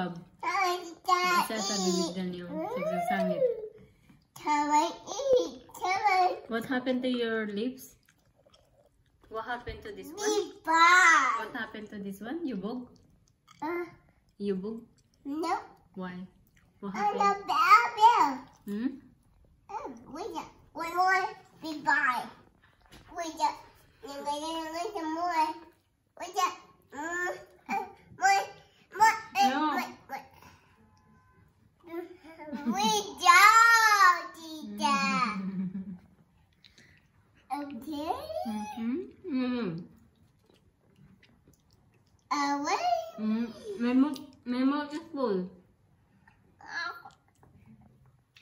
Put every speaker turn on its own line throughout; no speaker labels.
Bob. Basa sa niyo. Sa. What happened to your lips? What happened to this one? What happened to this one? You bug? You bug? No. Why? What happened? Hmm? No.
Okay.
Mm-hmm. Mm.
Away.
Mm. My mouth, my mouth is full.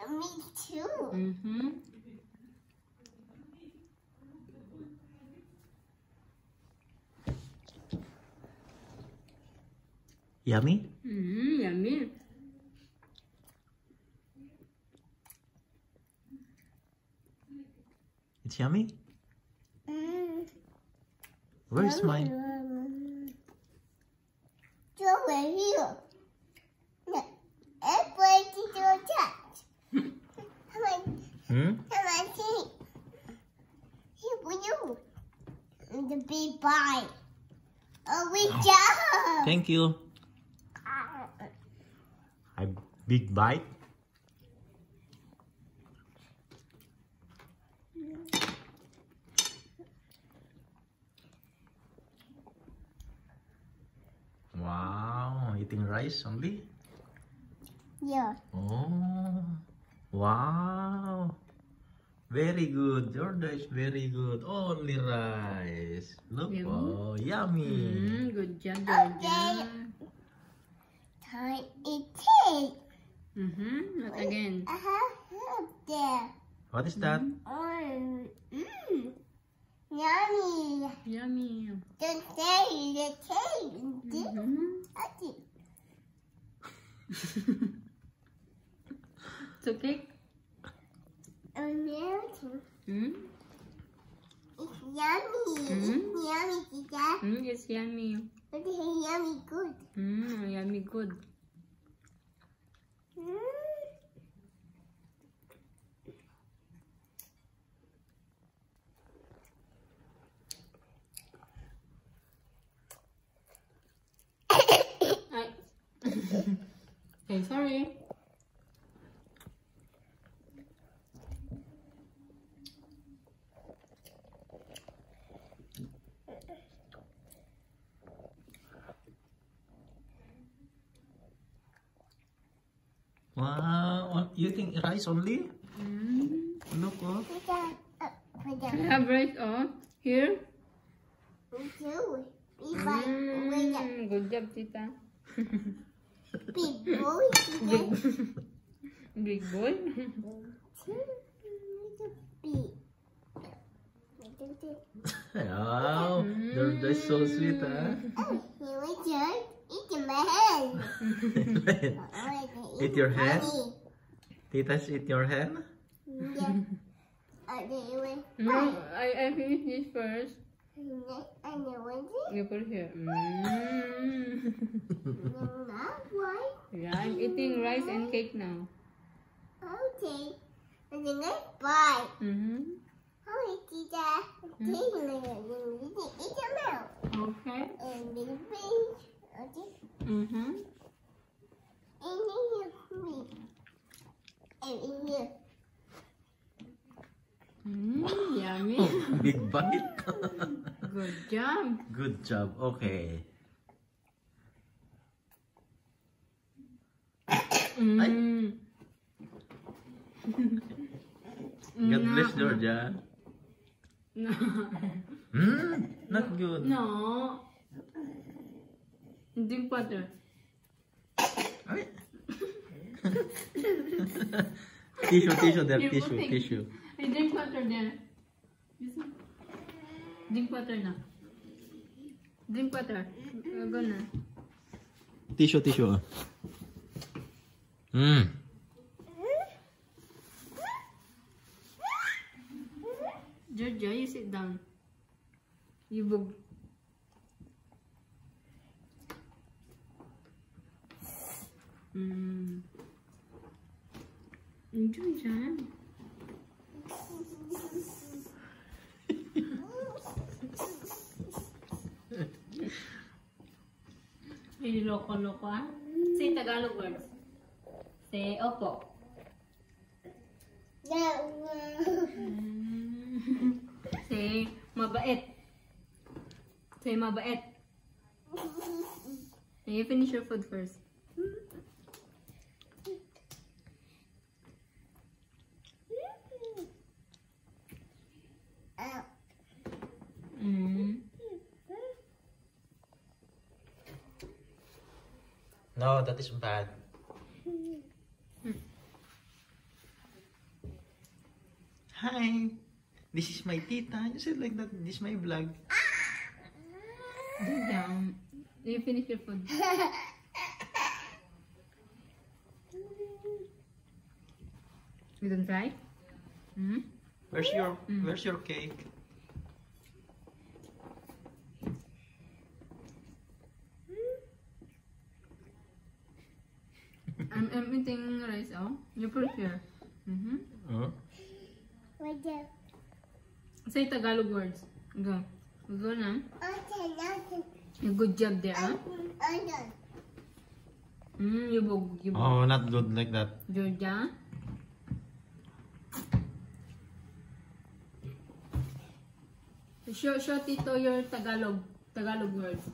Me too.
Mm-hmm.
Yummy?
Mm, yummy.
It's yummy?
Mm.
Where's mine?
Over here. No, everybody to do a touch. Come on,
Hmm?
come on, see. Here for you. And the big bite. Oh, we jump.
Thank you. A big bite. Wow, eating rice only?
Yeah.
Oh, wow. Very good. Jordan is very good. Only rice. Look,
Yummy.
oh, yummy.
Mm, good job,
Okay.
Georgia.
Time it take.
Mm-hmm. What again?
Uh-huh. Up there.
What is that?
Oh, mm. Yummy.
Yummy.
The cake, the cake.
Mm-hmm.
is
It's okay?
American.
Mm?
It's yummy.
Mhm.
It's yummy, Tita.
Mm, it's yummy.
It's yummy good.
Mm, yummy good.
Mm.
Wow, you think rice only?
Mm.
Look, oh.
Put that up. Put
I
that
have rice on here.
Too. Be like, wait up.
Mm, good job, Tita.
Big boy. Tita.
Big, big boy.
Two little big. Little bit.
Wow, Jordan is so sweet, huh?
Oh, here we go. Eat in my hand.
Eat your hand?
Honey.
Tita's eat your hand?
Yeah. You want
No, I, I finish this first.
I know what it
You put here. Mm.
is. Not white.
Yeah, I'm eating rice and cake now.
Okay. And the next bite.
Mm-hmm.
How is it that? Taking it. You can eat them out.
Okay.
And the. Okay.
Mm-hmm.
And then you meat. And in here.
Mm, yummy.
Big bite.
Good job.
Good job. Okay.
Mm.
God bless Georgia.
No.
Hmm, not good.
No. Drink water.
Tissue, tissue there,
You're
tissue,
putting-
tissue.
Hey, drink water there. Drink water na. Drink water. Uh, Go na.
Tissue, tissue. Hmm.
Georgia, you sit down. You bug. Mm. Enjoy dyan. Niloko-loko ah. Say Tagalog words. Say opo. Say mabait. Say mabait. You finish your food first.
No, that is bad. Hi, this is my tita. You said like that. This is my vlog.
Do down. You finish your food. You don't try? Hmm?
Where's your
Mm.
Where's your cake?
I'm, I'm eating rice, oh. You put here. Mm-hmm.
Oh.
Say Tagalog words. Go. Go na. Good job there, ah. Mm, yubog, yubog.
Oh, not good like that.
Georgia. Show, show Tito your Tagalog, Tagalog words.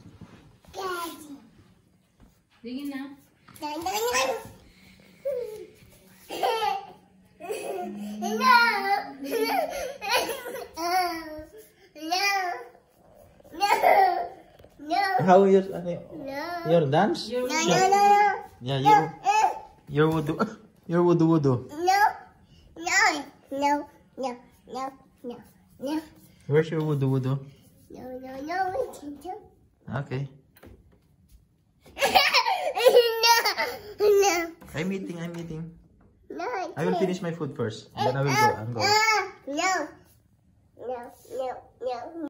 Sige na.
How your ano, your dance?
Your no, no, no, no.
Yeah, your your wudu your wudu wudu. No, no, no, no, no, no, no. Where's your wudu wudu? No, no, no. Okay. I'm eating. I'm eating. No, I will finish my food first. Then I will go. I'm going.
Uh, uh, no, no, no, no.